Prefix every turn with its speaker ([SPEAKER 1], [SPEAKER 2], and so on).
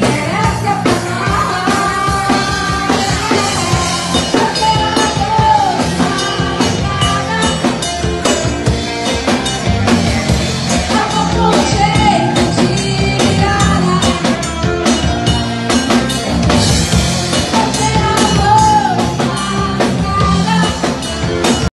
[SPEAKER 1] baby.